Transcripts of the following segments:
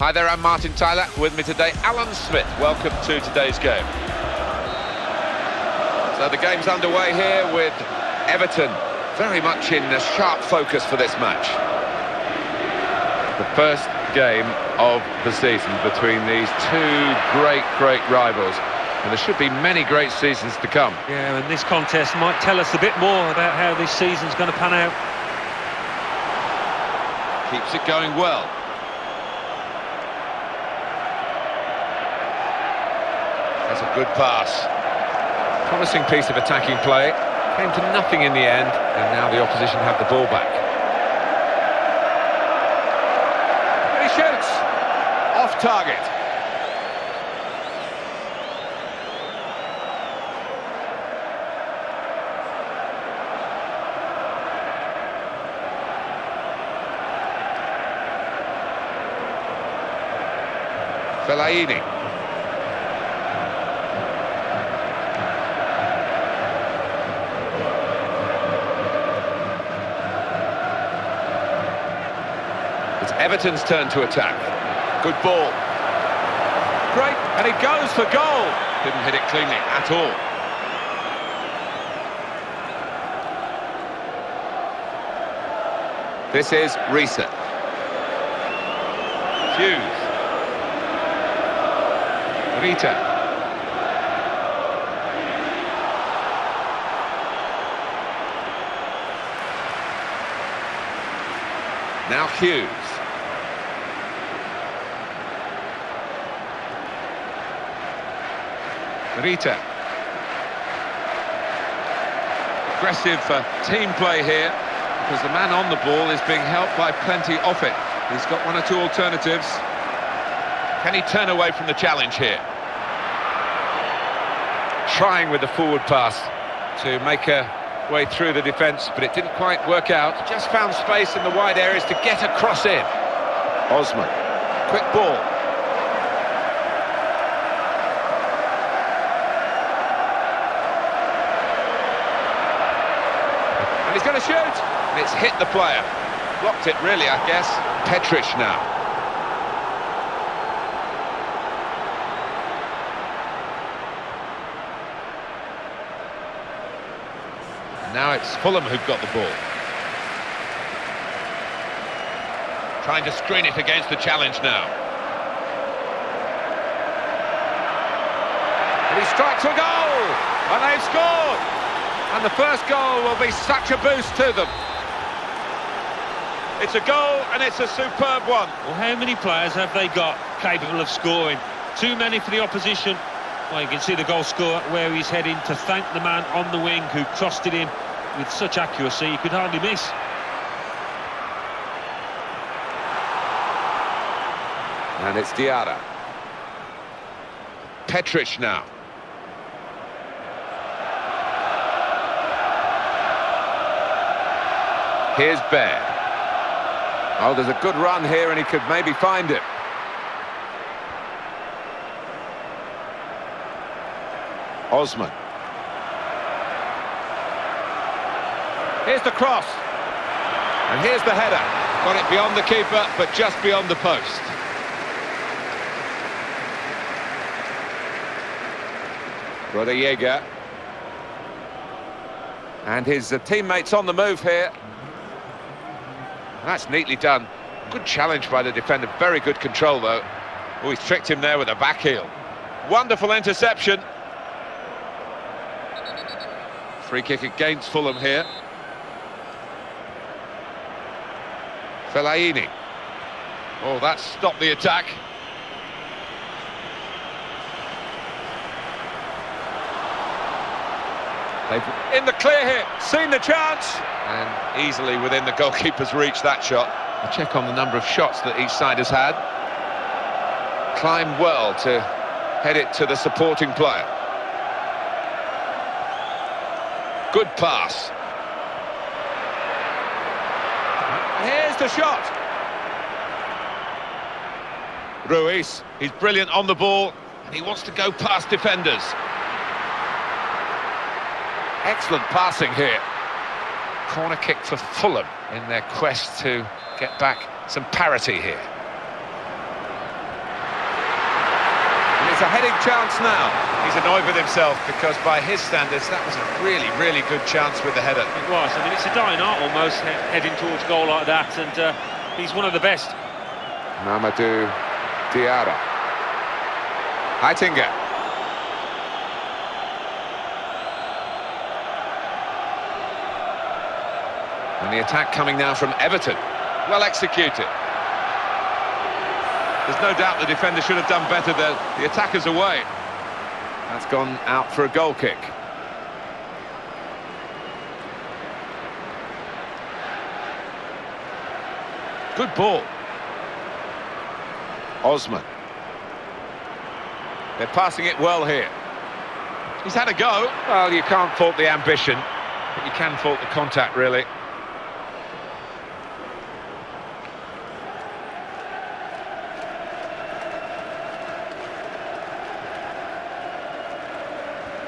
Hi there, I'm Martin Tyler. With me today, Alan Smith. Welcome to today's game. So the game's underway here with Everton very much in a sharp focus for this match. The first game of the season between these two great, great rivals. And there should be many great seasons to come. Yeah, and this contest might tell us a bit more about how this season's going to pan out. Keeps it going well. That's a good pass. Promising piece of attacking play. Came to nothing in the end, and now the opposition have the ball back. He shoots! Off target. Fellaini. Everton's turn to attack. Good ball. Great, and it goes for goal. Didn't hit it cleanly at all. This is Riise. Hughes. Riether. Now Hughes. Riether. Aggressive uh, team play here because the man on the ball is being helped by plenty off it. He's got one or two alternatives. Can he turn away from the challenge here? Trying with the forward pass to make a way through the defence, but it didn't quite work out. Just found space in the wide areas to get across in. Osman, quick ball. To shoot. And it's hit the player. Blocked it, really, I guess. Petric now. Now it's Fulham who've got the ball. Trying to screen it against the challenge now. And he strikes a goal! And they've scored! And the first goal will be such a boost to them. It's a goal and it's a superb one. Well, how many players have they got capable of scoring? Too many for the opposition. Well, you can see the goal scorer where he's heading to thank the man on the wing who crossed it in with such accuracy you could hardly miss. And it's Diarra. Petric now. Here's Bear. Oh, there's a good run here and he could maybe find it. Osman. Here's the cross. And here's the header. Got it beyond the keeper, but just beyond the post. Brother Rodallega. And his uh, teammates on the move here. That's neatly done. Good challenge by the defender. Very good control, though. Oh, he's tricked him there with a back heel. Wonderful interception. Free kick against Fulham here. Fellaini. Oh, that stopped the attack. They've in the clear here, seen the chance, and easily within the goalkeeper's reach that shot. A check on the number of shots that each side has had. Climbed well to head it to the supporting player. Good pass. Here's the shot. Ruiz, he's brilliant on the ball, and he wants to go past defenders. Excellent passing here. Corner kick for Fulham in their quest to get back some parity here. It's a heading chance now. He's annoyed with himself because by his standards, that was a really, really good chance with the header. It was. I mean, it's a dying art almost, he heading towards goal like that, and uh, he's one of the best. Mahamadou Diarra. Heitinga. And the attack coming now from Everton. Well executed. There's no doubt the defender should have done better there. The attacker's away. That's gone out for a goal kick. Good ball. Osman. They're passing it well here. He's had a go. Well, you can't fault the ambition, but you can fault the contact, really.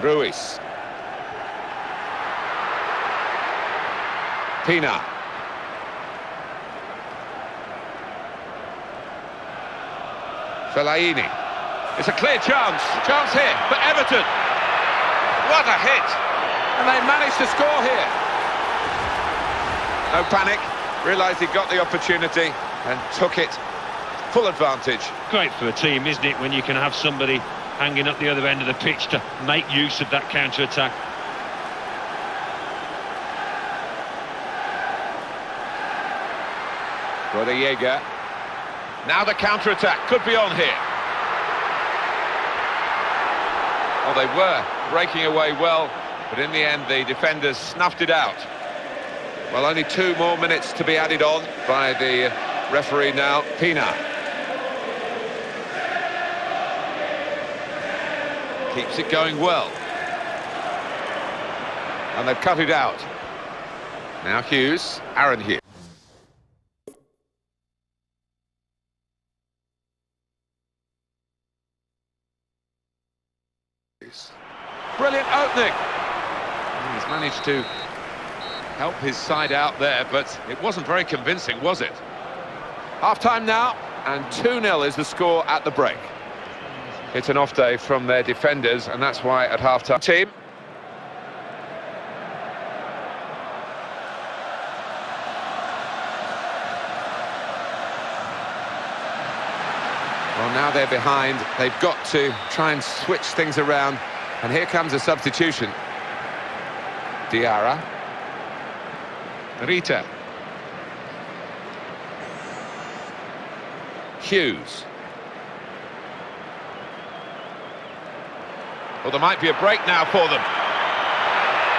Ruiz. Pienaar. Fellaini. It's a clear chance. Chance here for Everton. What a hit. And they managed to score here. No panic. Realised he got the opportunity and took it. Full advantage. Great for a team, isn't it, when you can have somebody hanging up the other end of the pitch to make use of that counter-attack. Rodallega. Now the counter-attack could be on here. Oh, they were breaking away well, but in the end the defenders snuffed it out. Well, only two more minutes to be added on by the referee now, Pienaar. Keeps it going well. And they've cut it out. Now Hughes, Aaron Hughes. Brilliant opening. He's managed to help his side out there, but it wasn't very convincing, was it? Half-time now, and 2-0 is the score at the break. It's an off day from their defenders, and that's why at half-time... Team. Well, now they're behind. They've got to try and switch things around. And here comes a substitution. Diarra. Riether. Hughes. Well, there might be a break now for them.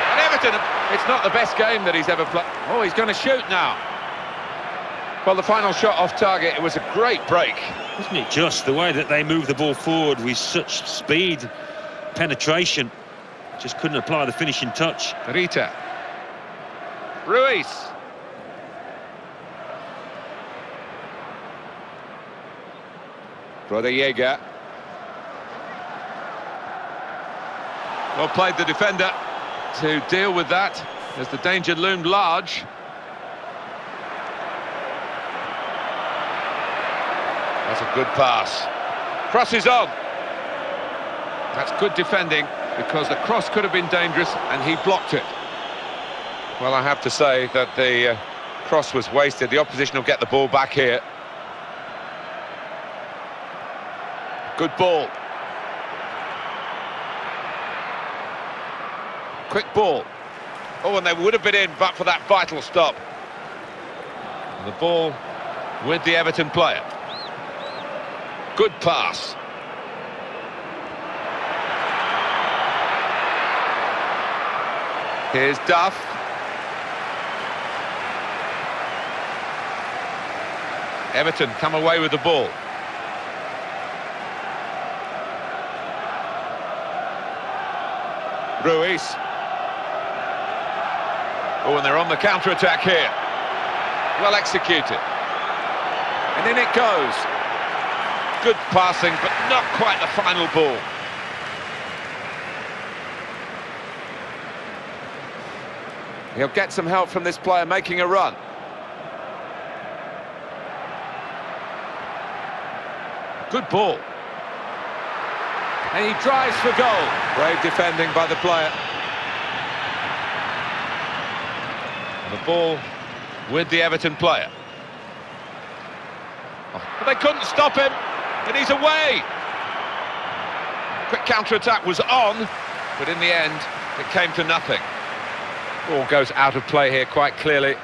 And Everton, it's not the best game that he's ever played. Oh, he's going to shoot now. Well, the final shot off target, it was a great break. Isn't it just the way that they move the ball forward with such speed, penetration, just couldn't apply the finishing touch. Riether. Ruiz. brother Rodallega. Well played the defender to deal with that as the danger loomed large. That's a good pass. Crosses on. That's good defending because the cross could have been dangerous and he blocked it. Well, I have to say that the uh, cross was wasted. The opposition will get the ball back here. Good ball. Quick ball. Oh, and they would have been in but for that vital stop. And the ball with the Everton player. Good pass. Here's Duff. Everton come away with the ball. Ruiz. Oh, and they're on the counter-attack here. Well executed. And in it goes. Good passing, but not quite the final ball. He'll get some help from this player making a run. Good ball. And he drives for goal. Brave defending by the player. And the ball with the Everton player. Oh, but they couldn't stop him, and he's away. Quick counter-attack was on, but in the end, it came to nothing. Ball goes out of play here quite clearly.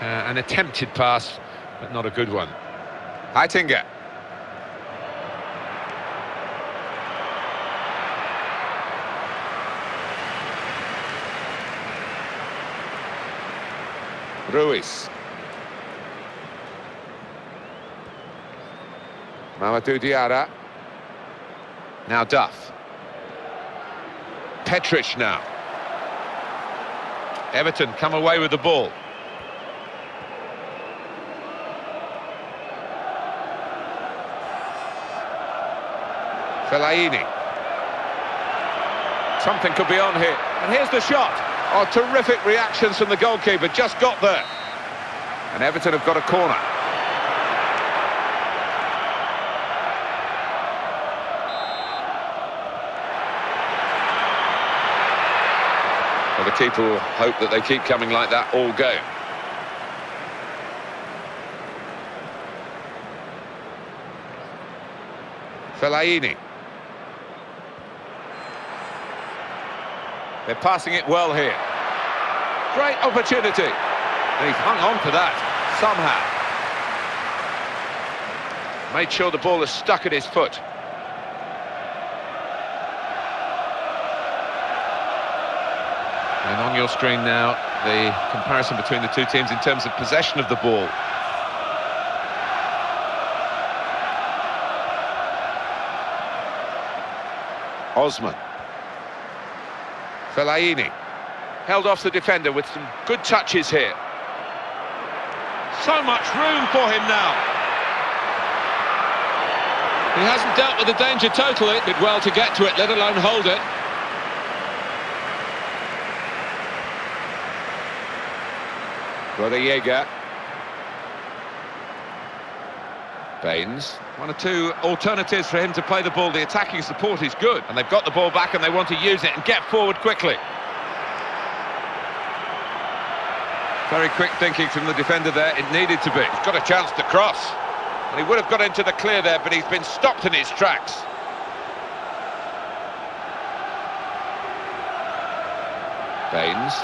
Uh, an attempted pass, but not a good one. Heitinga. Ruiz. Mahamadou Diarra. Now Duff. Petric now. Everton come away with the ball. Fellaini. Something could be on here. And here's the shot. Oh, terrific reactions from the goalkeeper. Just got there. And Everton have got a corner. Well, the keeper will hope that they keep coming like that all game. Fellaini. They're passing it well here. Great opportunity. And he's hung on to that, somehow. Made sure the ball is stuck at his foot. And on your screen now, the comparison between the two teams in terms of possession of the ball. Osman. Fellaini. Held off the defender with some good touches here. So much room for him now. He hasn't dealt with the danger totally. Did well to get to it, let alone hold it. Rodallega. Baines. One or two alternatives for him to play the ball. The attacking support is good. And they've got the ball back and they want to use it and get forward quickly. Very quick thinking from the defender there. It needed to be. He's got a chance to cross. And he would have got into the clear there, but he's been stopped in his tracks. Baines.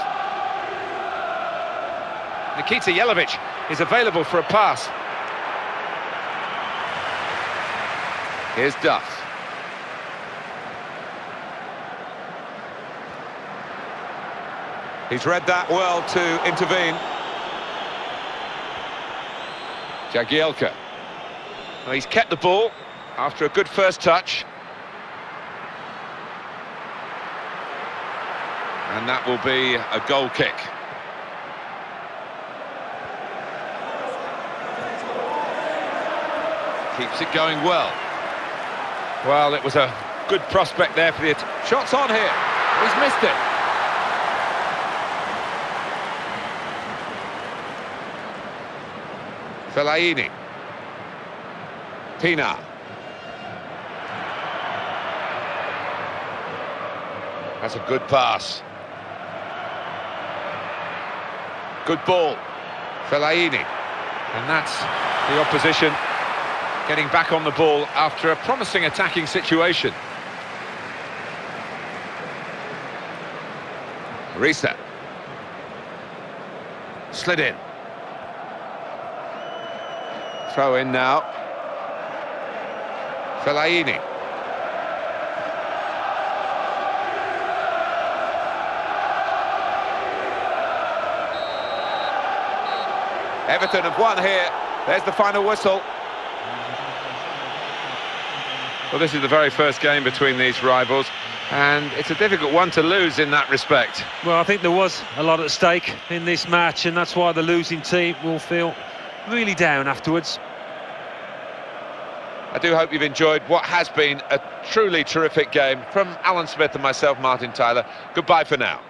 Nikica Jelavic is available for a pass. Here's Duff. He's read that well to intervene. Jagielka. Well, he's kept the ball after a good first touch. And that will be a goal kick. Keeps it going well. Well, it was a good prospect there for the... Shots on here. He's missed it. Fellaini. Pienaar. That's a good pass. Good ball. Fellaini. And that's the opposition getting back on the ball after a promising attacking situation. Riise. Slid in. Throw in now. Fellaini. Everton have won here. There's the final whistle. Well, this is the very first game between these rivals, and it's a difficult one to lose in that respect. Well, I think there was a lot at stake in this match, and that's why the losing team will feel really down afterwards. I do hope you've enjoyed what has been a truly terrific game from Alan Smith and myself, Martin Tyler. Goodbye for now.